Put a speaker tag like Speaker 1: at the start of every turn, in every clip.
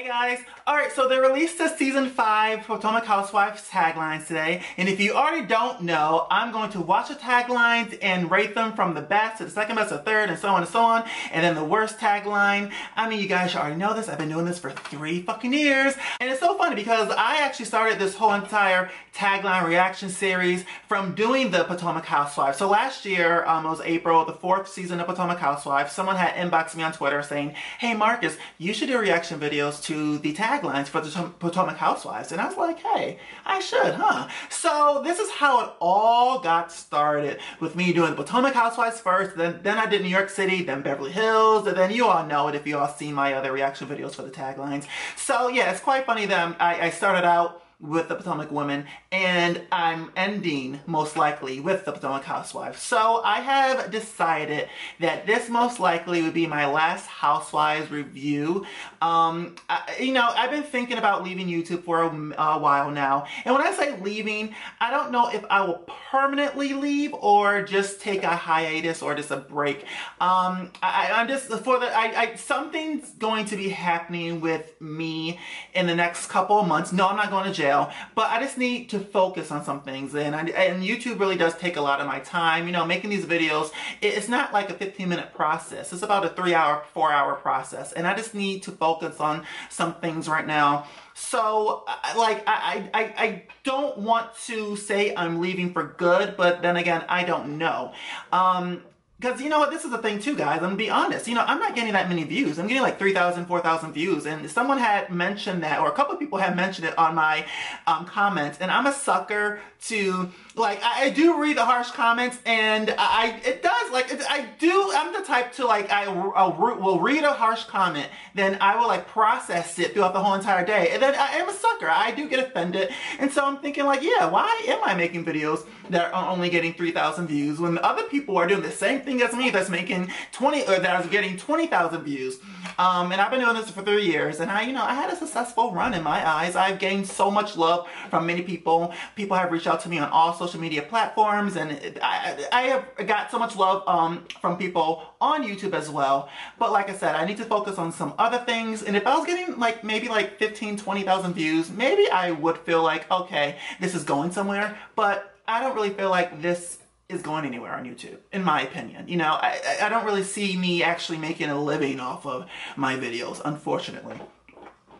Speaker 1: Hey guys! Alright, so they released the season 5 Potomac Housewives taglines today, and if you already don't know, I'm going to watch the taglines and rate them from the best to the second best to third and so on and so on, and then the worst tagline. I mean, you guys should already know this, I've been doing this for three fucking years, and it's so funny because I actually started this whole entire tagline reaction series from doing the Potomac Housewives. So last year, um, it was April, the fourth season of Potomac Housewives, someone had inboxed me on Twitter saying, hey Marcus, you should do reaction videos to to the taglines for the Potomac Housewives. And I was like, hey, I should, huh? So this is how it all got started with me doing the Potomac Housewives first, then, then I did New York City, then Beverly Hills, and then you all know it if you all seen my other reaction videos for the taglines. So yeah, it's quite funny that um, I, I started out with the Potomac Women, and I'm ending most likely with the Potomac Housewives. So I have decided that this most likely would be my last Housewives review. Um, I, you know, I've been thinking about leaving YouTube for a, a, while now, and when I say leaving, I don't know if I will permanently leave or just take a hiatus or just a break. Um, I, am just for the I, I something's going to be happening with me in the next couple of months. No, I'm not going to jail but I just need to focus on some things and, I, and YouTube really does take a lot of my time. You know, making these videos, it's not like a 15 minute process. It's about a three hour, four hour process. And I just need to focus on some things right now. So, like, I, I, I don't want to say I'm leaving for good, but then again, I don't know. Um, because you know what, this is the thing too, guys. I'm gonna be honest. You know, I'm not getting that many views. I'm getting like 3,000, 4,000 views. And someone had mentioned that, or a couple of people had mentioned it on my um, comments. And I'm a sucker to like I, I, do read the harsh comments and I it does like it, I do I'm the type to like I, will read a harsh comment then I will like process it throughout the whole entire day and then I am a sucker I do get offended and so I'm thinking like yeah why am I making videos that are only getting 3,000 views when other people are doing the same thing as me that's making 20 or that is getting 20,000 views? Um, and I've been doing this for three years and I you know I had a successful run in my eyes. I've gained so much love from many people. People have reached out to me on all social media platforms and I, I have got so much love um, from people on YouTube as well. But like I said, I need to focus on some other things. And if I was getting like maybe like 15, 20,000 views, maybe I would feel like, okay, this is going somewhere. But I don't really feel like this is going anywhere on YouTube, in my opinion. You know, I, I don't really see me actually making a living off of my videos, unfortunately.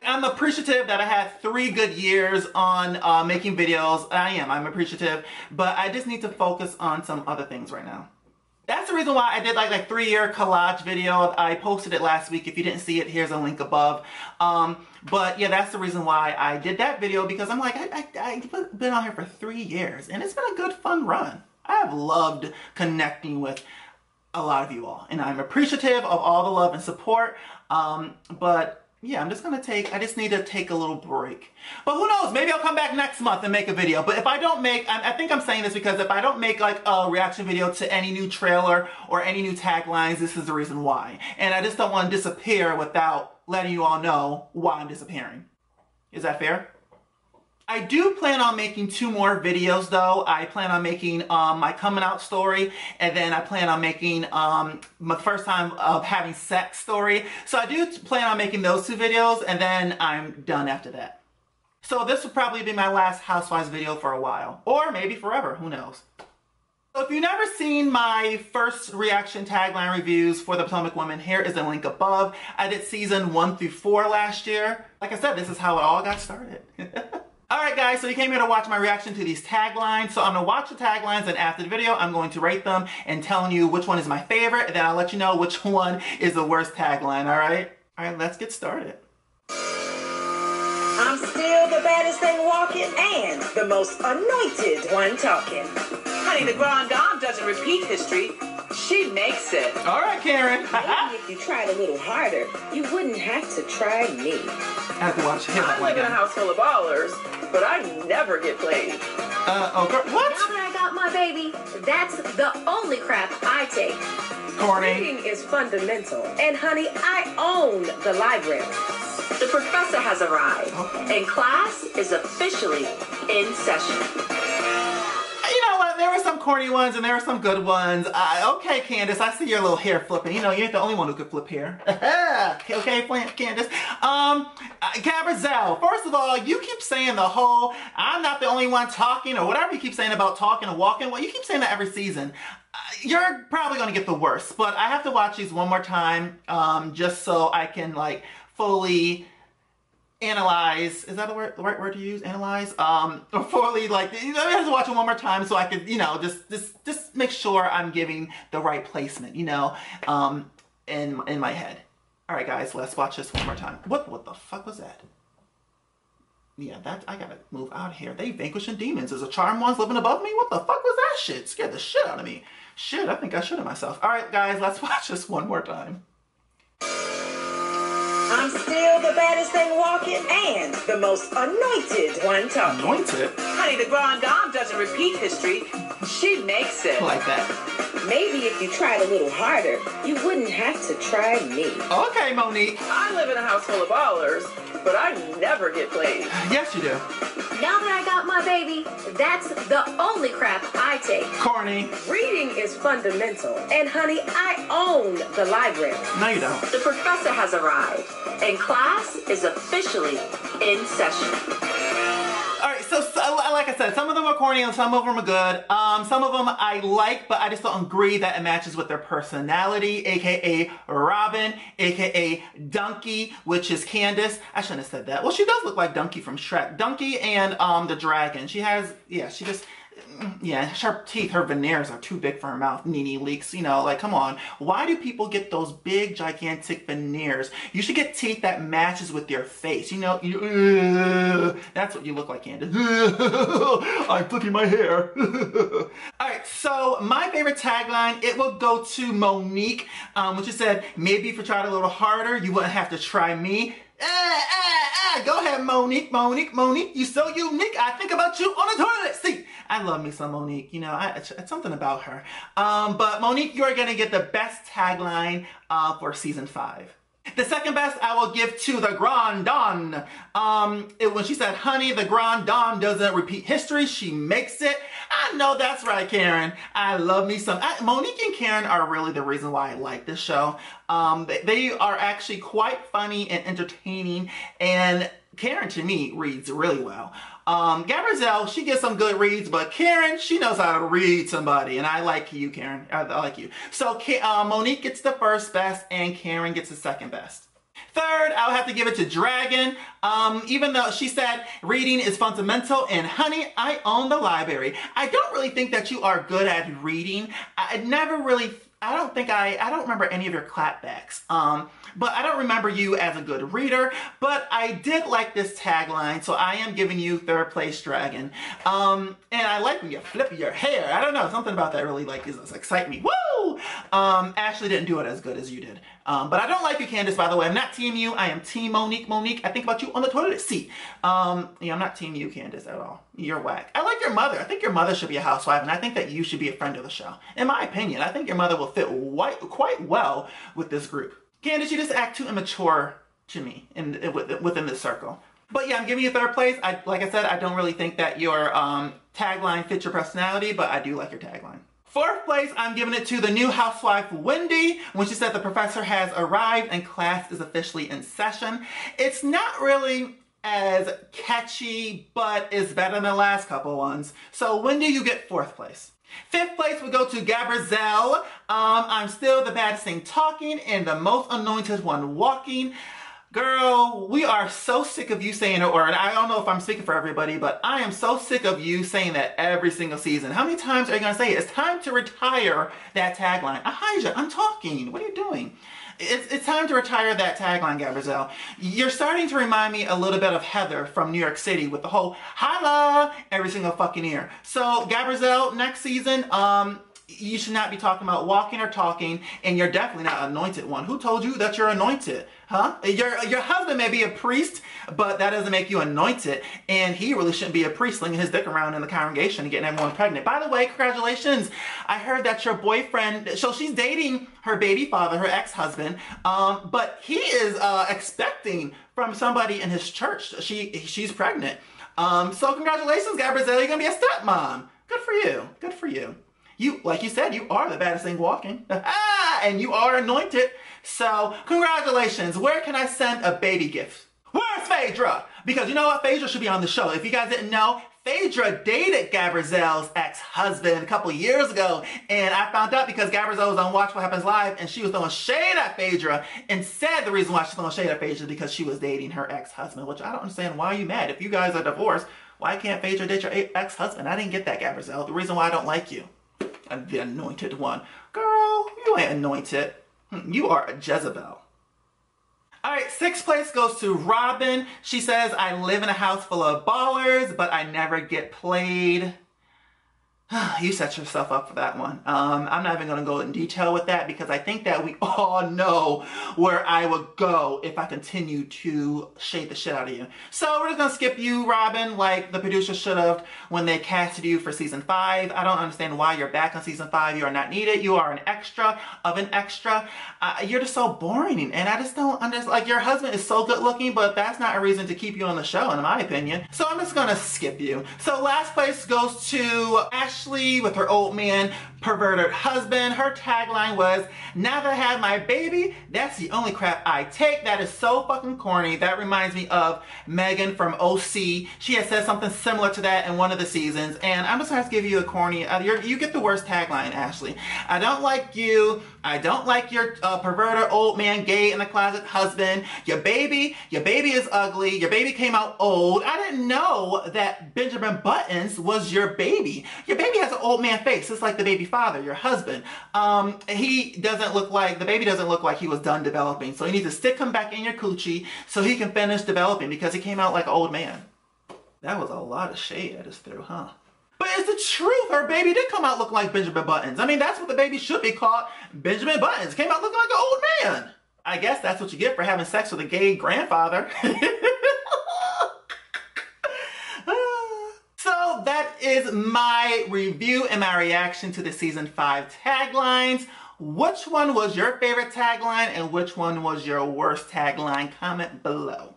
Speaker 1: I'm appreciative that I had three good years on uh, making videos. I am, I'm appreciative, but I just need to focus on some other things right now. That's the reason why I did like like three year collage video. I posted it last week. If you didn't see it, here's a link above. Um, but yeah, that's the reason why I did that video because I'm like, I, I, I've been on here for three years and it's been a good fun run. I have loved connecting with a lot of you all and I'm appreciative of all the love and support. Um, but yeah, I'm just gonna take, I just need to take a little break. But who knows, maybe I'll come back next month and make a video. But if I don't make, I, I, think I'm saying this because if I don't make like a reaction video to any new trailer or any new taglines, this is the reason why. And I just don't want to disappear without letting you all know why I'm disappearing. Is that fair? I do plan on making two more videos though. I plan on making um, my coming out story and then I plan on making um, my first time of having sex story. So I do plan on making those two videos and then I'm done after that. So this will probably be my last Housewives video for a while. Or maybe forever, who knows. So if you've never seen my first reaction tagline reviews for the Potomac Woman, here is a link above. I did season one through four last year. Like I said, this is how it all got started. Alright guys, so you came here to watch my reaction to these taglines. So I'm going to watch the taglines and after the video I'm going to rate them and telling you which one is my favorite and then I'll let you know which one is the worst tagline, alright? Alright, let's get started.
Speaker 2: I'm still the baddest thing walking and the most anointed one talking.
Speaker 3: Honey, the Grand Dame doesn't repeat history. She makes it.
Speaker 1: All right, Karen.
Speaker 2: Maybe if you tried a little harder, you wouldn't have to try me.
Speaker 1: I have to watch him.
Speaker 3: I live in a house full of ballers but I never get played.
Speaker 1: Uh, oh, girl, what?
Speaker 4: Now that I got my baby, that's the only crap I take.
Speaker 1: Corny.
Speaker 2: Reading is fundamental. And honey, I own the library.
Speaker 3: The professor has arrived, okay. and class is officially in session.
Speaker 1: There were some corny ones and there were some good ones. Uh, okay, Candiace, I see your little hair flipping. You know, you ain't the only one who could flip hair. okay, okay, Candiace. Um, uh, Gizelle, first of all, you keep saying the whole, I'm not the only one talking or whatever you keep saying about talking and walking. Well, you keep saying that every season. Uh, you're probably going to get the worst, but I have to watch these one more time um, just so I can like fully analyze is that the, word, the right word to use? Analyze? Um fully like you know, i watch it one more time so i could you know just just just make sure i'm giving the right placement you know um in in my head. All right guys let's watch this one more time. What what the fuck was that? Yeah that i gotta move out of here. They vanquishing demons. There's a charm ones living above me? What the fuck was that shit? Scared the shit out of me. Shit i think i should have myself. All right guys let's watch this one more time
Speaker 2: I'm still the baddest thing walking and the most anointed one talking.
Speaker 1: Anointed?
Speaker 3: Honey, the Grand Dame doesn't repeat history. She makes it.
Speaker 1: like that.
Speaker 2: Maybe if you tried a little harder, you wouldn't have to try me.
Speaker 1: Okay, Monique.
Speaker 3: I live in a house full of ballers, but I never get played.
Speaker 1: Yes, you do.
Speaker 4: Now that I got my baby, that's the only crap I take.
Speaker 1: Corny.
Speaker 2: Reading is fundamental. And honey, I own the library.
Speaker 1: No, you don't.
Speaker 4: The professor has arrived, and class is officially in session.
Speaker 1: All right, so, so, like I said, some of them are corny and some of them are good. Um, some of them I like, but I just don't agree that it matches with their personality, aka Robyn, aka Donkey, which is Candiace. I shouldn't have said that. Well, she does look like Donkey from Shrek. Donkey and um the dragon. She has, yeah, she just yeah, sharp teeth, her veneers are too big for her mouth. Nene Leakes, you know, like, come on. Why do people get those big, gigantic veneers? You should get teeth that matches with your face. You know, you, uh, that's what you look like, Candiace. I'm flipping my hair. All right, so my favorite tagline, it will go to Monique, um, which said, maybe if you tried a little harder, you wouldn't have to try me. Eh, eh, eh. Go ahead, Monique, Monique, Monique. You're so unique. I think about you on the toilet seat. I love me some Monique. You know, I, it's, it's, something about her. Um, but Monique, you're gonna get the best tagline uh, for season five. The second best I will give to the Grand Dame. Um, it, when she said, honey, the Grand Dame doesn't repeat history, she makes it. I know that's right, Karen. I love me some. I, Monique and Karen are really the reason why I like this show. Um, they, they are actually quite funny and entertaining, and Karen to me reads really well. Um, Gizelle, she gets some good reads, but Karen, she knows how to read somebody, and I like you, Karen. I, I like you. So uh, Monique gets the first best, and Karen gets the second best. Third, I'll have to give it to Dragon. Um, even though she said reading is fundamental, and honey, I own the library. I don't really think that you are good at reading. I never really, I don't think I, I don't remember any of your clapbacks. Um, but I don't remember you as a good reader, but I did like this tagline, so I am giving you third place dragon. Um, and I like when you flip your hair. I don't know, something about that really like is, excite me. Woo! Um, Ashley didn't do it as good as you did. Um, but I don't like you, Candiace, by the way. I'm not team you. I am team Monique. Monique, I think about you on the toilet seat. Um, yeah, I'm not team you, Candiace, at all. You're whack. I like your mother. I think your mother should be a housewife, and I think that you should be a friend of the show. In my opinion, I think your mother will fit quite, quite well with this group. Candiace, you just act too immature to me in, in within this circle. But yeah, I'm giving you third place. I, like I said, I don't really think that your um, tagline fits your personality, but I do like your tagline. Fourth place, I'm giving it to the new housewife, Wendy, when she said the professor has arrived and class is officially in session. It's not really as catchy, but it's better than the last couple ones. So Wendy, you get fourth place. Fifth place would go to Gizelle. Um, I'm still the baddest thing talking and the most anointed one walking. Girl, we are so sick of you saying it, or I don't know if I'm speaking for everybody, but I am so sick of you saying that every single season. How many times are you going to say it? It's time to retire that tagline. Ahijah, I'm talking. What are you doing? It's, it's time to retire that tagline, Gizelle. You're starting to remind me a little bit of Heather from New York City with the whole holla every single fucking year. So, Gizelle, next season, um, you should not be talking about walking or talking, and you're definitely not anointed one. Who told you that you're anointed? Huh? Your, your husband may be a priest, but that doesn't make you anointed. And he really shouldn't be a priest slinging his dick around in the congregation and getting everyone pregnant. By the way, congratulations. I heard that your boyfriend, so she's dating her baby father, her ex-husband, um, but he is uh, expecting from somebody in his church. She She's pregnant. Um, so congratulations, Gizelle. You're going to be a stepmom. Good for you. Good for you. You, like you said, you are the baddest thing walking. and you are anointed. So, congratulations. Where can I send a baby gift? Where's Phaedra? Because you know what? Phaedra should be on the show. If you guys didn't know, Phaedra dated Gizelle's ex-husband a couple years ago. And I found out because Gizelle was on Watch What Happens Live and she was throwing shade at Phaedra and said the reason why she's throwing shade at Phaedra is because she was dating her ex-husband, which I don't understand. Why are you mad? If you guys are divorced, why can't Phaedra date your ex-husband? I didn't get that, Gizelle. The reason why I don't like you. I'm the anointed one. Girl, you ain't anointed. Hmm, you are a Jezebel. All right, sixth place goes to Robyn. She says, I live in a house full of ballers, but I never get played. you set yourself up for that one. Um, I'm not even going to go in detail with that because I think that we all know where I would go if I continue to shade the shit out of you. So we're just going to skip you, Robyn, like the producer should have when they casted you for season five. I don't understand why you're back on season five. You are not needed. You are an extra of an extra. Uh, you're just so boring. And I just don't understand. Like your husband is so good looking, but that's not a reason to keep you on the show, in my opinion. So I'm just going to skip you. So last place goes to Ashley Ashley with her old man perverted husband. Her tagline was, now that I have my baby, that's the only crap I take. That is so fucking corny. That reminds me of Megan from OC. She has said something similar to that in one of the seasons. And I'm just gonna have to give you a corny, uh, you get the worst tagline, Ashley. I don't like you. I don't like your uh, perverted old man, gay in the closet husband. Your baby, your baby is ugly. Your baby came out old. I didn't know that Benjamin Buttons was your baby. Your baby has an old man face. It's like the baby father, your husband. Um, he doesn't look like, the baby doesn't look like he was done developing. So you need to stick him back in your coochie so he can finish developing because he came out like an old man. That was a lot of shade I just threw, huh? But it's the truth. Her baby did come out looking like Benjamin Buttons. I mean, that's what the baby should be called. Benjamin Buttons came out looking like an old man. I guess that's what you get for having sex with a gay grandfather. so that is my review and my reaction to the season five taglines. Which one was your favorite tagline and which one was your worst tagline? Comment below.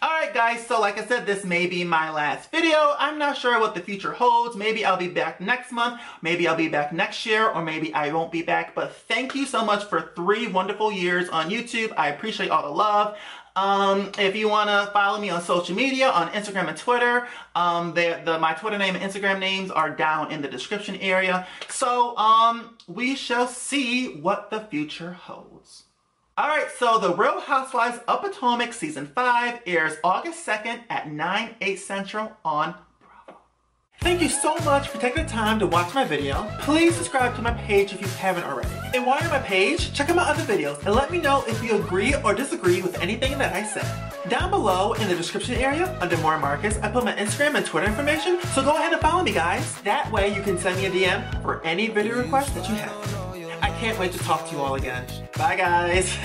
Speaker 1: Alright guys, so like I said, this may be my last video. I'm not sure what the future holds. Maybe I'll be back next month, maybe I'll be back next year, or maybe I won't be back. But thank you so much for three wonderful years on YouTube. I appreciate all the love. Um, if you want to follow me on social media, on Instagram and Twitter, um, the, the, my Twitter name and Instagram names are down in the description area. So um, we shall see what the future holds. Alright, so The Real Housewives of Potomac Season 5 airs August 2nd at 9, 8 Central on Bravo. Thank you so much for taking the time to watch my video. Please subscribe to my page if you haven't already. And while you're on my page, check out my other videos and let me know if you agree or disagree with anything that I said. Down below in the description area, under More Marcus, I put my Instagram and Twitter information, so go ahead and follow me guys. That way you can send me a DM for any video requests that you have. I can't wait to talk to you all again. Bye, guys.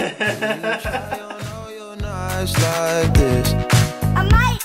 Speaker 1: I might.